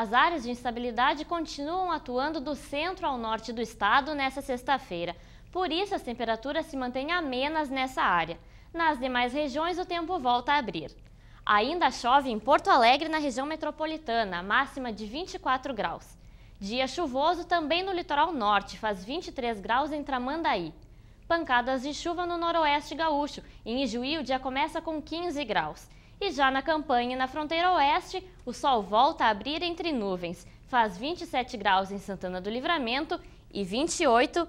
As áreas de instabilidade continuam atuando do centro ao norte do estado nesta sexta-feira. Por isso, as temperaturas se mantêm amenas nessa área. Nas demais regiões, o tempo volta a abrir. Ainda chove em Porto Alegre, na região metropolitana, máxima de 24 graus. Dia chuvoso também no litoral norte, faz 23 graus em Tramandaí. Pancadas de chuva no noroeste gaúcho. Em Ijuí, o dia começa com 15 graus. E já na campanha na fronteira oeste, o sol volta a abrir entre nuvens. Faz 27 graus em Santana do Livramento e 28